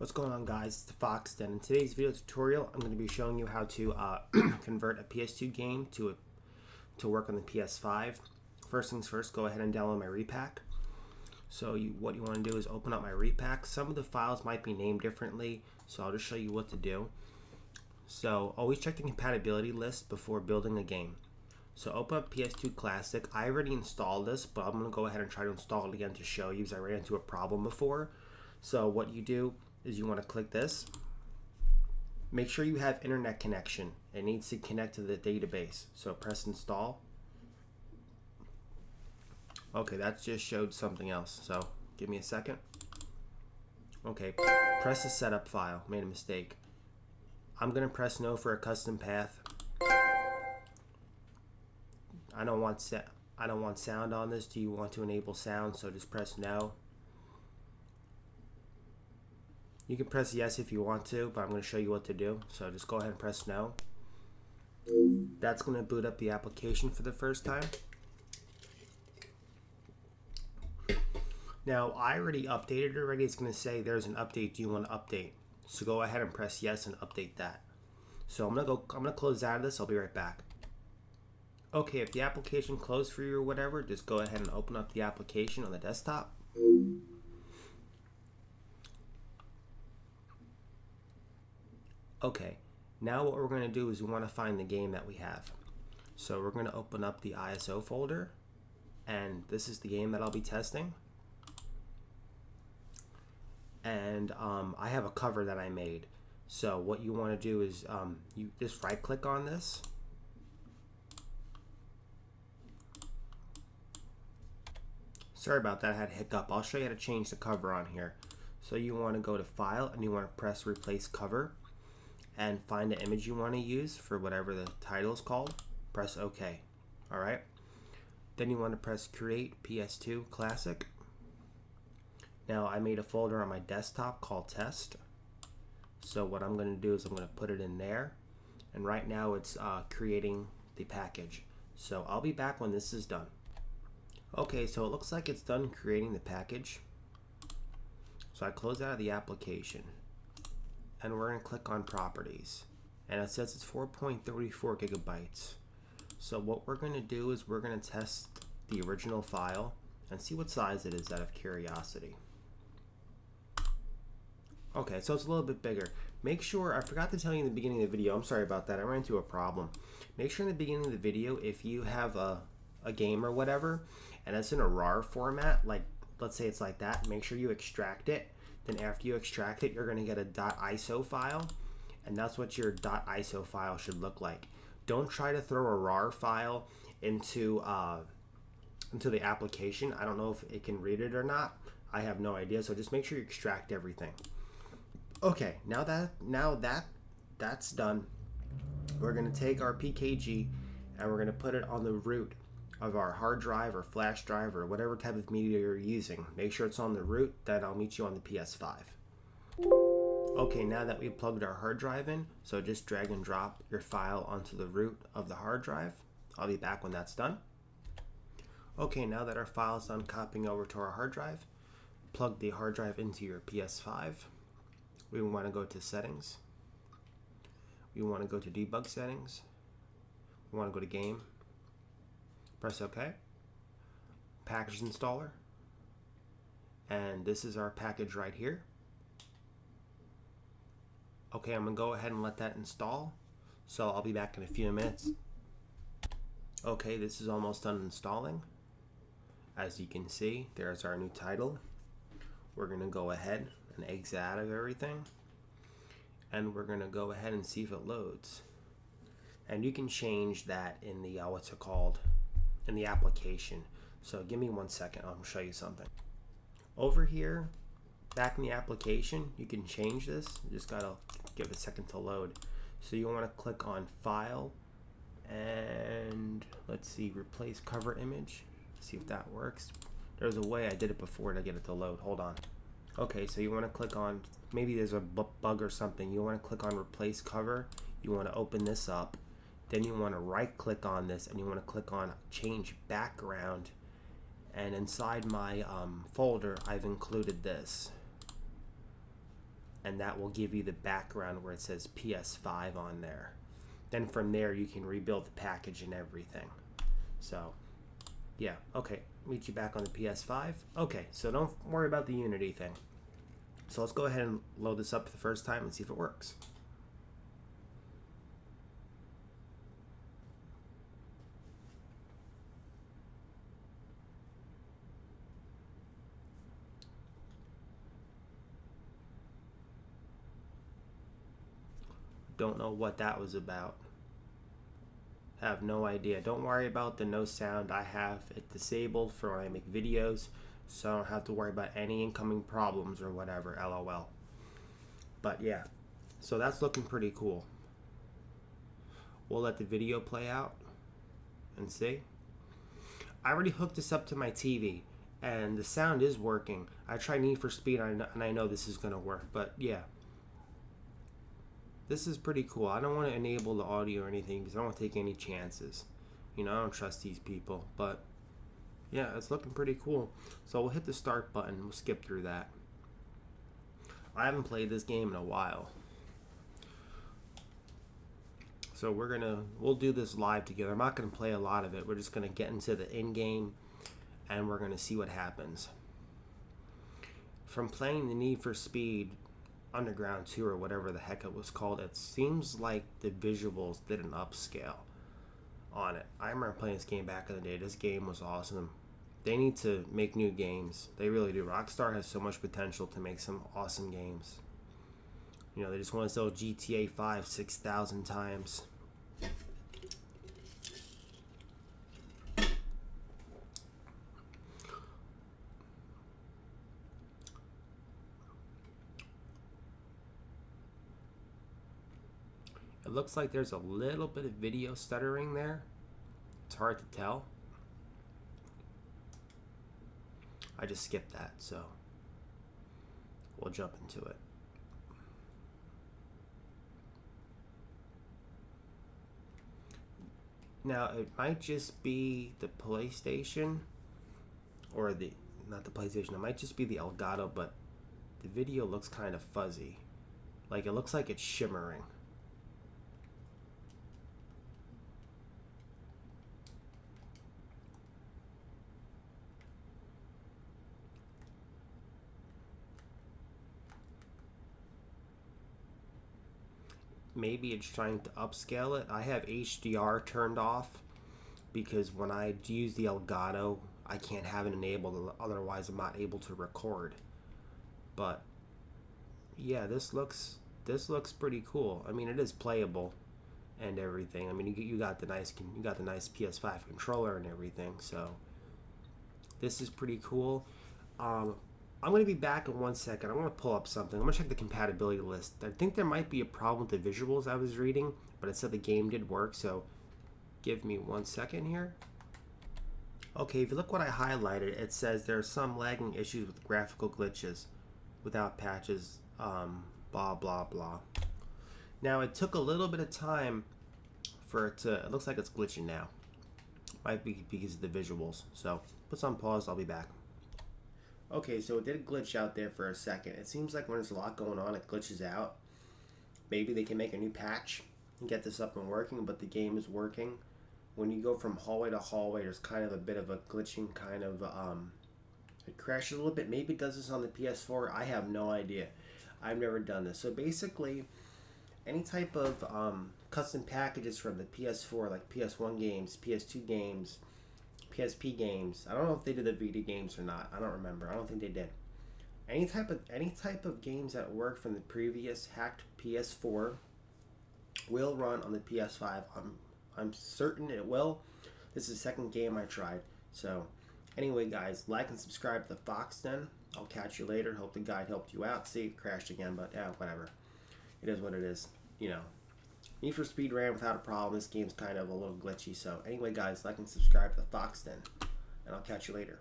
What's going on guys, it's the Fox Foxden. In today's video tutorial, I'm going to be showing you how to uh, convert a PS2 game to a, to work on the PS5. First things first, go ahead and download my repack. So you, what you want to do is open up my repack. Some of the files might be named differently, so I'll just show you what to do. So always check the compatibility list before building a game. So open up PS2 Classic. I already installed this, but I'm going to go ahead and try to install it again to show you because I ran into a problem before. So what you do is you want to click this. Make sure you have internet connection. It needs to connect to the database. So press install. Okay, that just showed something else. So give me a second. Okay, press the setup file. Made a mistake. I'm gonna press no for a custom path. I don't want set. I don't want sound on this. Do you want to enable sound? So just press no. You can press yes if you want to, but I'm going to show you what to do. So just go ahead and press no. That's going to boot up the application for the first time. Now, I already updated it already. It's going to say there's an update. Do you want to update? So go ahead and press yes and update that. So I'm going to go, I'm going to close out of this. I'll be right back. Okay, if the application closed for you or whatever, just go ahead and open up the application on the desktop. Okay, now what we're going to do is we want to find the game that we have. So we're going to open up the ISO folder, and this is the game that I'll be testing. And um, I have a cover that I made. So what you want to do is um, you just right click on this. Sorry about that, I had a hiccup. I'll show you how to change the cover on here. So you want to go to file and you want to press replace cover and find the image you want to use for whatever the title is called. Press OK. Alright. Then you want to press Create PS2 Classic. Now I made a folder on my desktop called Test. So what I'm going to do is I'm going to put it in there. And right now it's uh, creating the package. So I'll be back when this is done. Okay, so it looks like it's done creating the package. So I close out of the application and we're going to click on properties. And it says it's 4.34 gigabytes. So what we're going to do is we're going to test the original file and see what size it is out of curiosity. Okay so it's a little bit bigger. Make sure I forgot to tell you in the beginning of the video I'm sorry about that I ran into a problem. Make sure in the beginning of the video if you have a, a game or whatever and it's in a RAR format like let's say it's like that make sure you extract it then after you extract it, you're going to get a .iso file, and that's what your .iso file should look like. Don't try to throw a RAR file into uh, into the application. I don't know if it can read it or not. I have no idea. So just make sure you extract everything. Okay, now that now that that's done, we're going to take our PKG and we're going to put it on the root of our hard drive or flash drive or whatever type of media you're using. Make sure it's on the root, then I'll meet you on the PS5. Okay, now that we've plugged our hard drive in, so just drag and drop your file onto the root of the hard drive. I'll be back when that's done. Okay, now that our file is done copying over to our hard drive, plug the hard drive into your PS5. We want to go to settings. We want to go to debug settings. We want to go to game Press OK. Package installer. And this is our package right here. Okay, I'm going to go ahead and let that install. So I'll be back in a few minutes. Okay, this is almost done installing. As you can see, there's our new title. We're going to go ahead and exit out of everything. And we're going to go ahead and see if it loads. And you can change that in the, uh, what's it called, in the application. So give me one second, I'll show you something. Over here, back in the application, you can change this. You just gotta give it a second to load. So you wanna click on File, and let's see, replace cover image. See if that works. There's a way I did it before to get it to load. Hold on. Okay, so you want to click on, maybe there's a bug or something. You want to click on replace cover. You want to open this up then you want to right click on this and you want to click on change background. And inside my um, folder, I've included this. and that will give you the background where it says PS5 on there. Then from there, you can rebuild the package and everything. So, yeah, okay. Meet you back on the PS5. Okay, so don't worry about the Unity thing. So let's go ahead and load this up the first time and see if it works. Don't know what that was about. Have no idea. Don't worry about the no sound. I have it disabled for when I make videos, so I don't have to worry about any incoming problems or whatever. LOL. But yeah, so that's looking pretty cool. We'll let the video play out and see. I already hooked this up to my TV and the sound is working. I tried Need for Speed and I know this is going to work, but yeah. This is pretty cool. I don't want to enable the audio or anything because I don't want to take any chances. You know, I don't trust these people, but yeah, it's looking pretty cool. So we'll hit the start button. We'll skip through that. I haven't played this game in a while. So we're gonna we'll do this live together. I'm not gonna play a lot of it. We're just gonna get into the in game and we're gonna see what happens. From playing the Need for Speed Underground 2 or whatever the heck it was called, it seems like the visuals did an upscale on it. I remember playing this game back in the day. This game was awesome. They need to make new games. They really do. Rockstar has so much potential to make some awesome games. You know, they just want to sell GTA 5 6,000 times. It looks like there's a little bit of video stuttering there. It's hard to tell. I just skipped that, so we'll jump into it. Now, it might just be the PlayStation or the not the PlayStation. It might just be the Elgato, but the video looks kind of fuzzy. Like it looks like it's shimmering. Maybe it's trying to upscale it. I have HDR turned off because when I use the Elgato, I can't have it enabled, otherwise I'm not able to record. But yeah, this looks this looks pretty cool. I mean, it is playable and everything. I mean, you, you got the nice you got the nice PS5 controller and everything. So this is pretty cool. Um, I'm going to be back in one second. I'm going to pull up something. I'm going to check the compatibility list. I think there might be a problem with the visuals I was reading, but it said the game did work, so give me one second here. Okay, if you look what I highlighted, it says there are some lagging issues with graphical glitches without patches, um, blah, blah, blah. Now, it took a little bit of time for it to, it looks like it's glitching now. Might be because of the visuals. So, put on pause, I'll be back. Okay, so it did glitch out there for a second. It seems like when there's a lot going on, it glitches out. Maybe they can make a new patch and get this up and working, but the game is working. When you go from hallway to hallway, there's kind of a bit of a glitching kind of, um, it crashes a little bit. Maybe it does this on the PS4. I have no idea. I've never done this. So basically, any type of um, custom packages from the PS4, like PS1 games, PS2 games, PSP games. I don't know if they did the Vita games or not. I don't remember. I don't think they did. Any type of any type of games that work from the previous hacked PS4 will run on the PS5. I'm I'm certain it will. This is the second game I tried. So anyway, guys, like and subscribe to the Fox Den. I'll catch you later. Hope the guide helped you out. See, it crashed again, but yeah, whatever. It is what it is. You know. Need for Speed ran without a problem. This game's kind of a little glitchy. So anyway, guys, like and subscribe to the Fox and I'll catch you later.